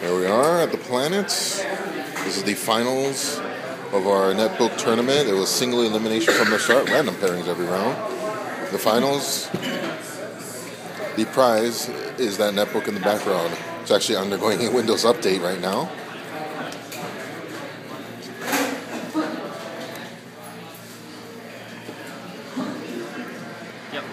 There we are at Da-Planet's. This is the finals of our netbook tournament. It was single elimination from the start, random pairings every round. The finals, the prize is that netbook in the background. It's actually undergoing a Windows update right now. Yep.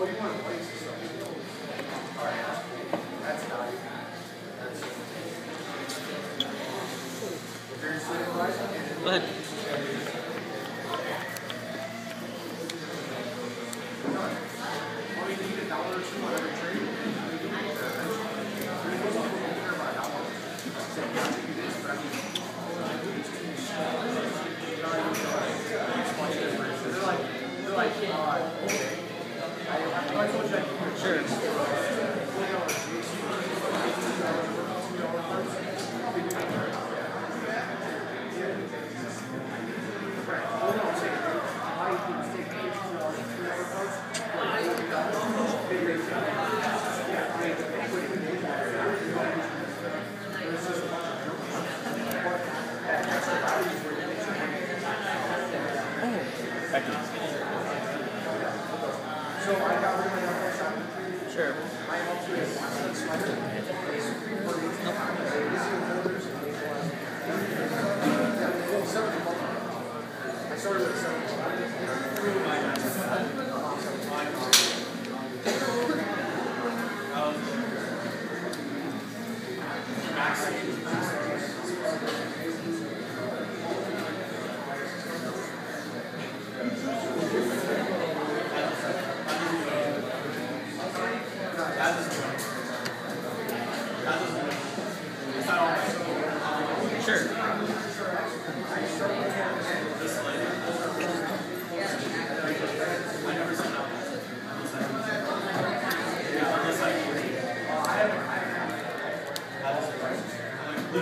Go ahead.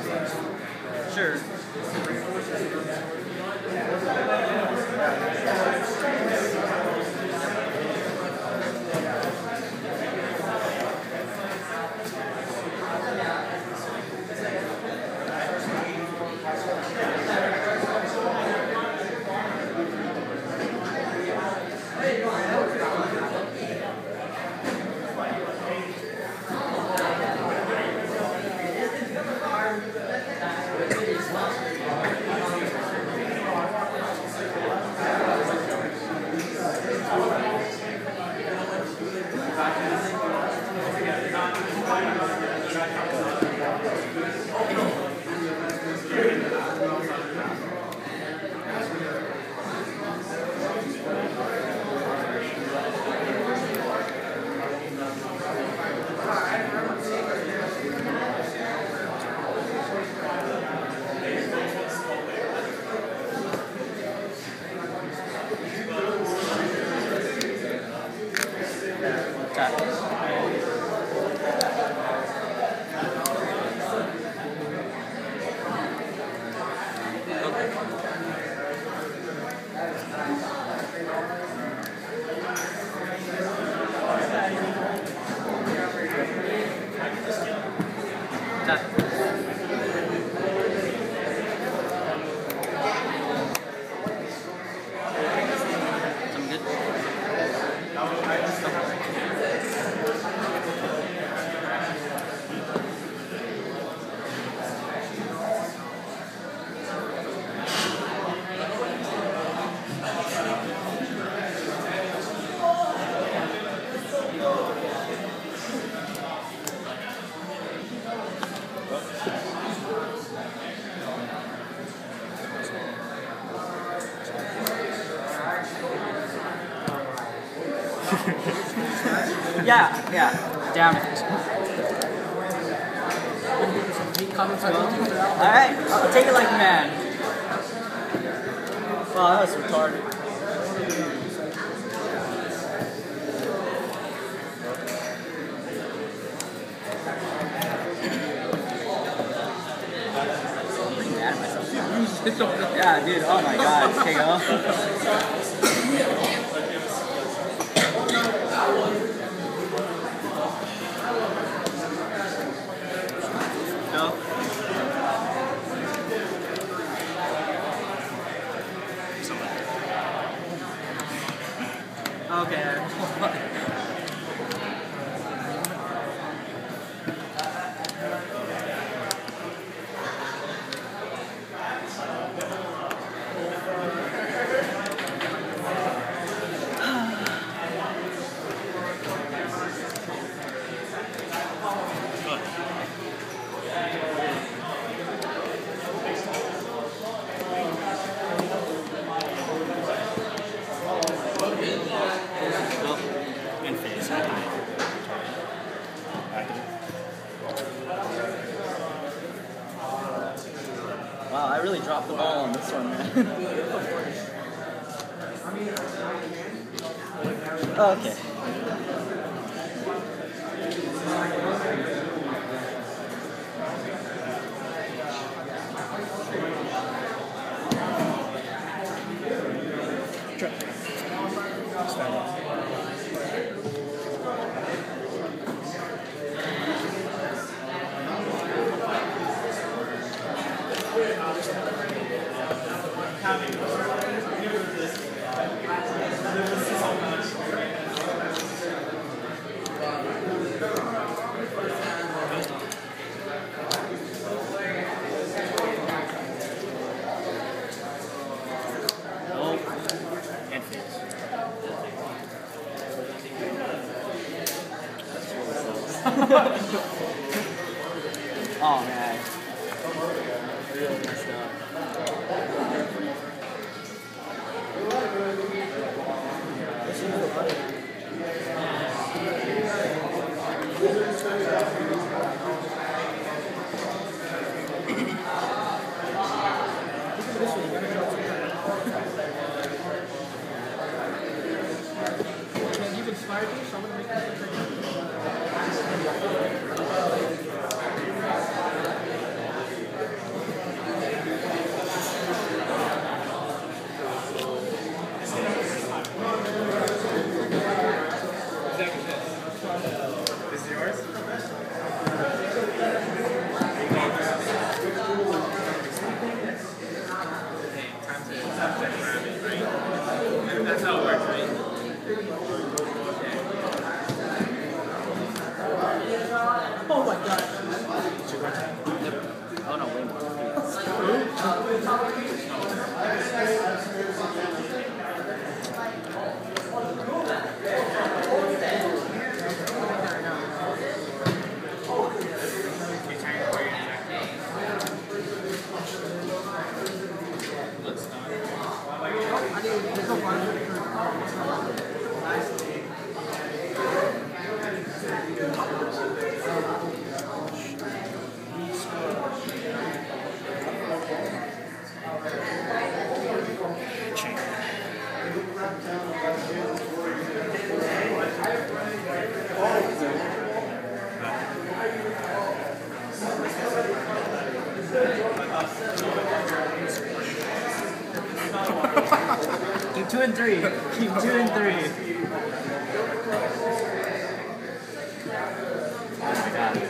Five is left. Yeah, yeah. Damn it. Alright, I'll take it like a man. Wow, that was retarded. I'm pretty mad at myself. Yeah, dude, oh my god. Okay, really dropped the ball on this one, man. okay. Oh man. Keep two and three. Keep two and three. Oh my god.